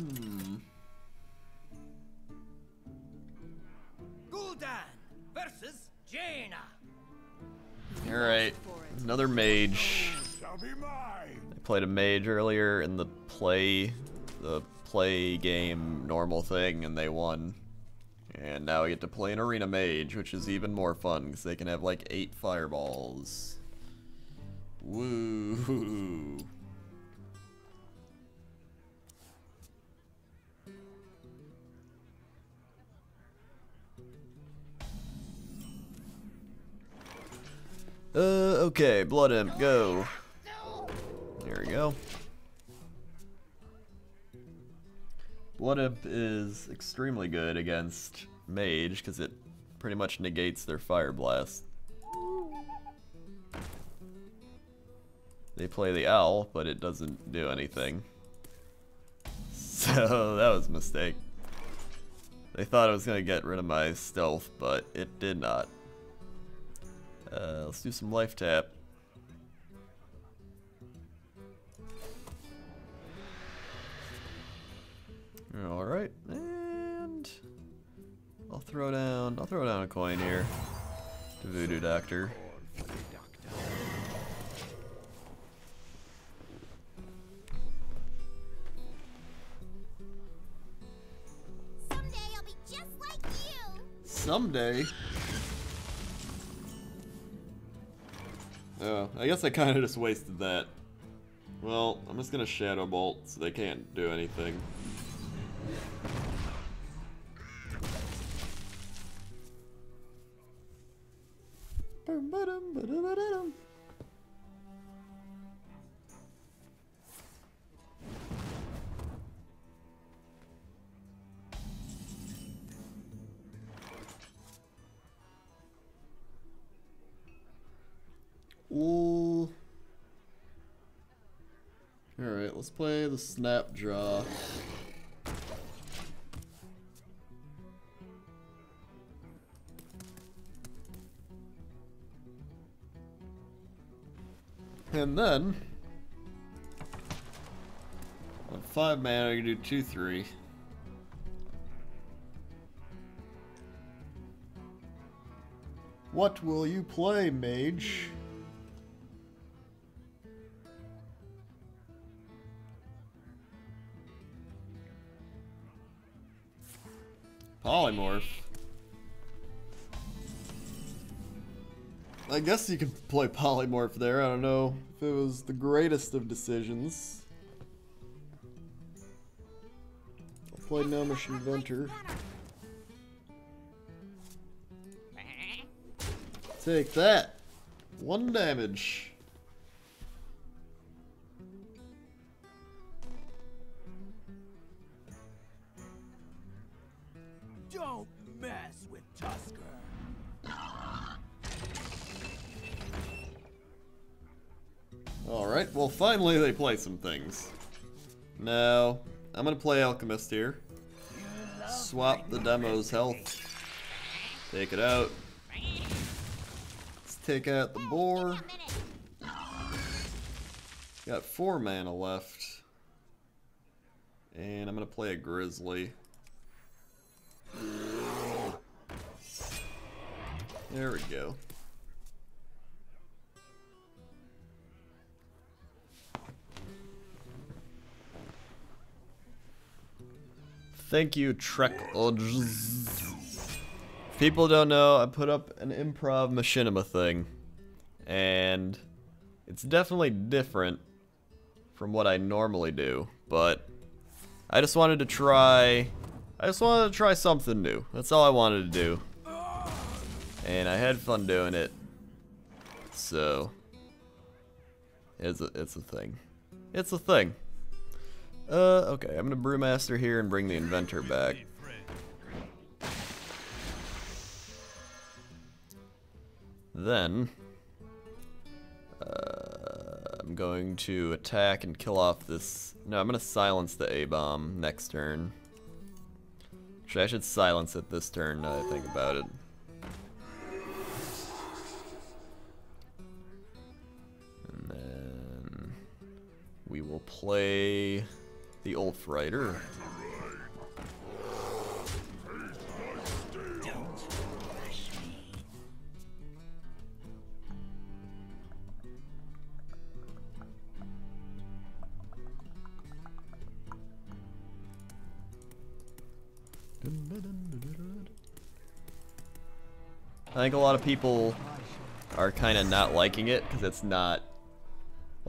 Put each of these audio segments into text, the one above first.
Hmm. Gul'dan versus Jaina. Alright, another mage. I played a mage earlier in the play, the play game normal thing, and they won. And now we get to play an arena mage, which is even more fun, because they can have like eight fireballs. Woo! Uh, okay, Blood Imp, go. There we go. Blood Imp is extremely good against Mage, because it pretty much negates their Fire Blast. They play the Owl, but it doesn't do anything. So, that was a mistake. They thought it was going to get rid of my stealth, but it did not. Uh, let's do some life tap. Alright, and I'll throw down I'll throw down a coin here to Voodoo Doctor. Someday I'll be just like you. Someday. Oh, I guess I kind of just wasted that. Well, I'm just gonna Shadow Bolt so they can't do anything. Ooh. Alright, let's play the snap draw. And then on five mana I can do two three. What will you play, mage? Polymorph. I guess you could play Polymorph there. I don't know if it was the greatest of decisions. I'll play Gnomish Inventor. Take that. One damage. Alright, well finally they play some things. Now, I'm gonna play Alchemist here. Swap the demo's health. Take it out. Let's take out the boar. Got four mana left. And I'm gonna play a grizzly. There we go. Thank you, Trek. People don't know, I put up an improv machinima thing. And it's definitely different from what I normally do, but I just wanted to try I just wanted to try something new. That's all I wanted to do. And I had fun doing it. So it's a it's a thing. It's a thing. Uh, okay, I'm gonna Brewmaster here and bring the Inventor back. Then, uh, I'm going to attack and kill off this. No, I'm gonna silence the A-bomb next turn. Actually, I should silence it this turn now I think about it. And then we will play the Wolfrider. I think a lot of people are kind of not liking it because it's not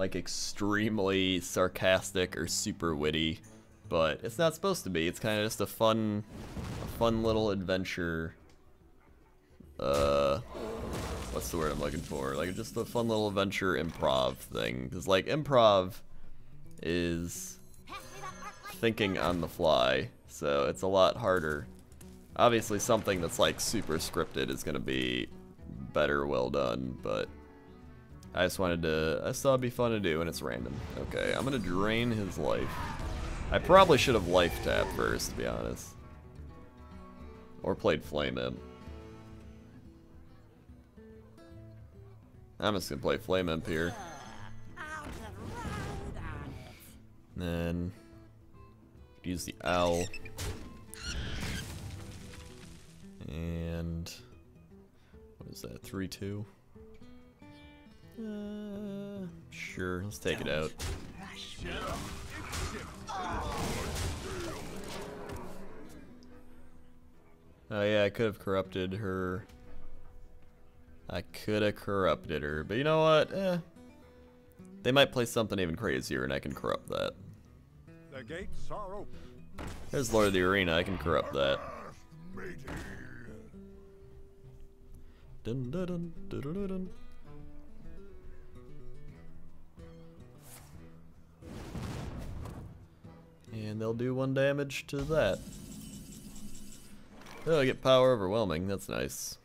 like extremely sarcastic or super witty, but it's not supposed to be. It's kind of just a fun, a fun little adventure. Uh, what's the word I'm looking for? Like just a fun little adventure improv thing. Because like improv is thinking on the fly, so it's a lot harder. Obviously, something that's like super scripted is gonna be better, well done, but I just wanted to. I just thought it'd be fun to do, and it's random. Okay, I'm gonna drain his life. I probably should have life tapped first, to be honest, or played flame imp. I'm just gonna play flame imp here. Then use the owl. And what is that? Three two. Uh, sure. Let's take it out. Oh yeah, I could have corrupted her. I could have corrupted her, but you know what? Eh. They might play something even crazier, and I can corrupt that. The gates are open. There's Lord of the Arena, I can corrupt that. Dun, dun, dun, And they'll do one damage to that. Oh, I get power overwhelming, that's nice.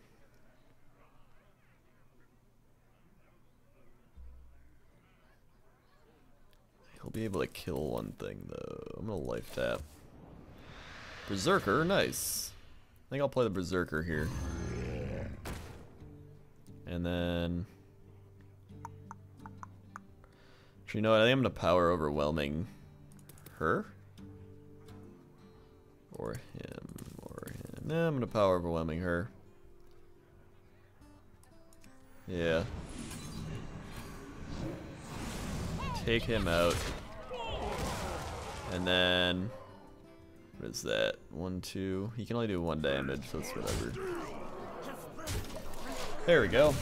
He'll be able to kill one thing though. I'm gonna life tap. Berserker, nice. I think I'll play the Berserker here. And then... Actually, you know what? I think I'm gonna power overwhelming her. Or him, or him. Nah, I'm gonna power overwhelming her. Yeah. Take him out. And then... What is that? One, two. He can only do one damage, so it's whatever. There we go.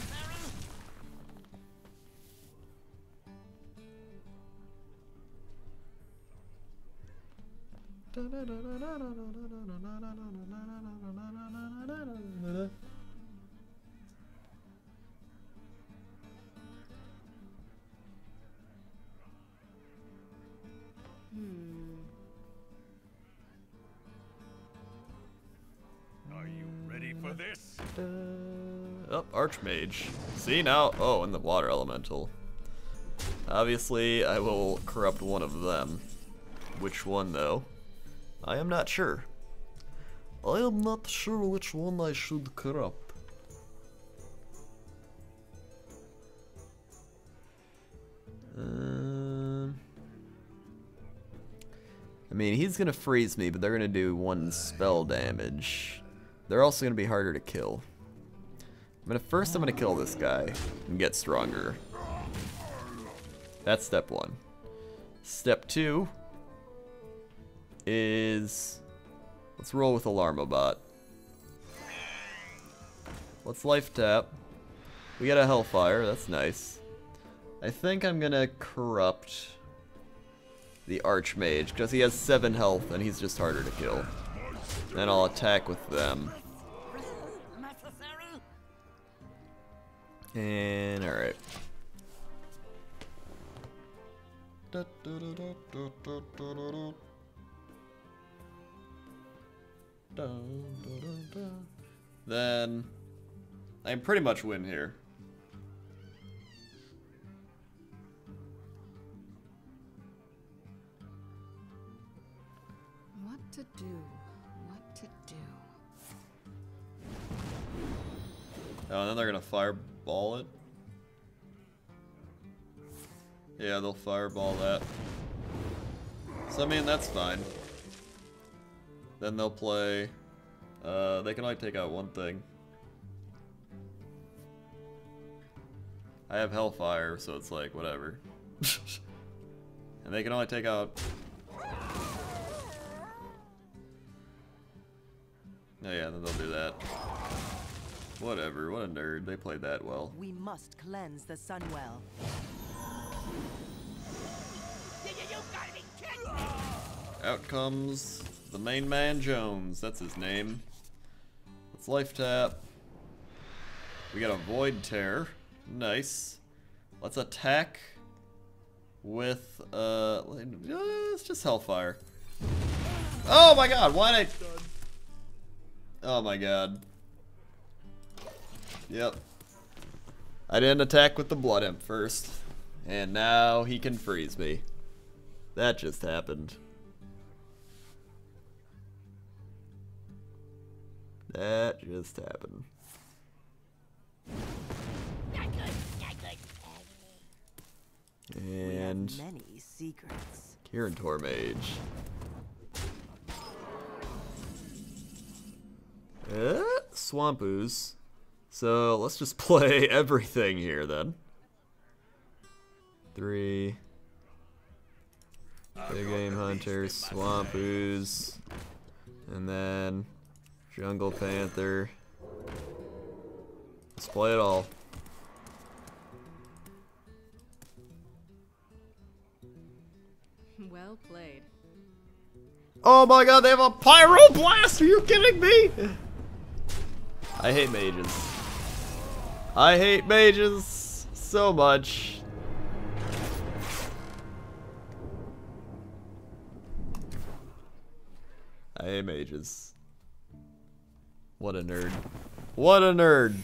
Are you ready for this? Oh, Archmage. See now? Oh, and the Water Elemental. Obviously, I will corrupt one of them. Which one, though? I am not sure. I am not sure which one I should corrupt. Um, I mean, he's gonna freeze me, but they're gonna do one spell damage. They're also gonna be harder to kill. I'm gonna first I'm gonna kill this guy and get stronger. That's step one. Step two is let's roll with Alarm-o-Bot. Let's life tap. We got a Hellfire, that's nice. I think I'm gonna corrupt the Archmage because he has seven health and he's just harder to kill. Then I'll attack with them. And alright. Then I pretty much win here. What to do? What to do? Oh, and then they're gonna fireball it. Yeah, they'll fireball that. So I mean, that's fine. Then they'll play. Uh, they can only take out one thing. I have Hellfire, so it's like whatever. and they can only take out. Oh yeah, then they'll do that. Whatever, what a nerd. They played that well. We must cleanse the Sunwell. Out comes the main man Jones. That's his name. Let's life tap. We got a void tear. Nice. Let's attack with uh it's just hellfire. Oh my god, why did I Oh my god. Yep. I didn't attack with the blood imp first. And now he can freeze me. That just happened. That just happened. We have And many secrets. Kirin Tor Mage. Uh, Swamp Ooze. So let's just play everything here then. Three. Big Game Hunter, Swamp Ooze. And then Jungle Panther. Let's play it all. Well played. Oh my god, they have a pyroblast! Are you kidding me? I hate mages. I hate mages so much. I hate mages. What a nerd. What a nerd.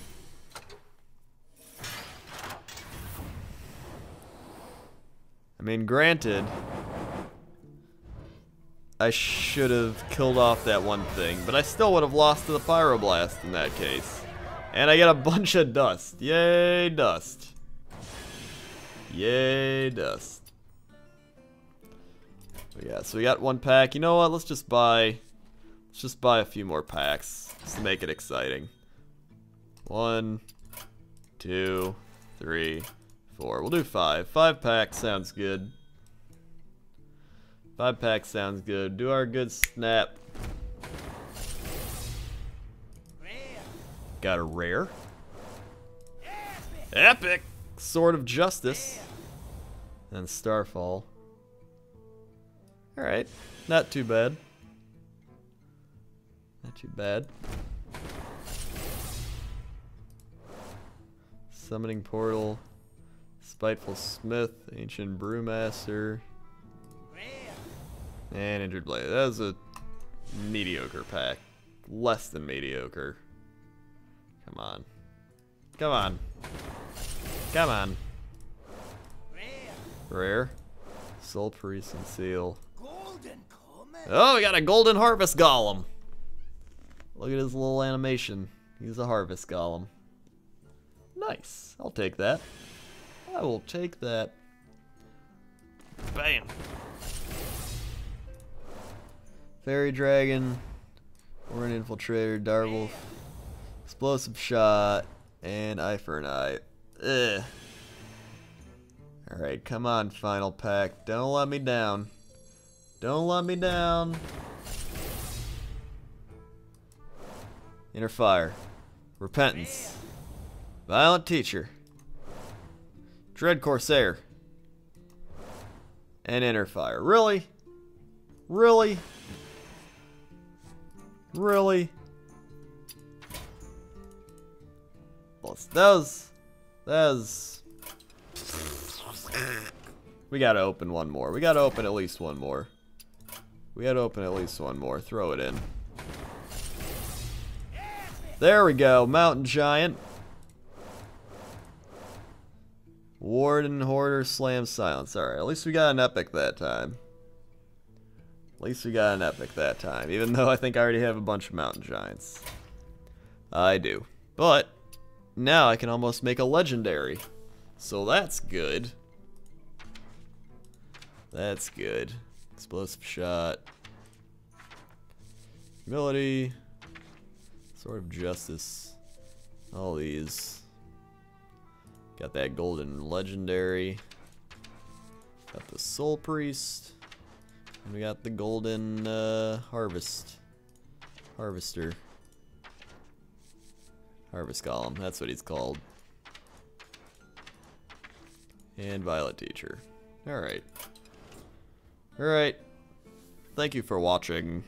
I mean, granted, I should have killed off that one thing, but I still would have lost to the Pyroblast in that case. And I get a bunch of dust. Yay, dust. Yay, dust. But yeah, so we got one pack. You know what? Let's just buy... Let's just buy a few more packs. To make it exciting. One, two, three, four. We'll do five. Five packs sounds good. Five pack sounds good. Do our good snap. Got a rare. Epic! Sword of Justice. And Starfall. Alright. Not too bad. Not too bad. Summoning Portal. Spiteful Smith. Ancient Brewmaster. And Injured Blade. That was a mediocre pack. Less than mediocre. Come on. Come on. Come on. Rare. Soul Priest and Seal. Oh, we got a Golden Harvest Golem. Look at his little animation. He's a Harvest Golem. Nice. I'll take that. I will take that. Bam. Faerie Dragon, Worgen Infiltrator, Dire Wolf, Explosive Shot, and Eye for an Eye. Ugh. Alright, come on, final pack. Don't let me down. Don't let me down. Inner Fire. Repentance. Violet Teacher. Dread Corsair. And Inner Fire. Really? Really? Really? Well, those, those. We gotta open one more. We gotta open at least one more. We gotta open at least one more. Throw it in. There we go. Mountain Giant. Warden, Hoarder, Slam, Silence. Alright, at least we got an epic that time. At least we got an epic that time, even though I think I already have a bunch of mountain giants. I do. But, now I can almost make a legendary. So that's good. That's good. Explosive shot. Humility. Sword of Justice. All these. Got that golden legendary. Got the Soul Priest. And we got the golden uh, harvest. Harvester. Harvest Golem, that's what he's called. And Violet Teacher. Alright. Alright. Thank you for watching.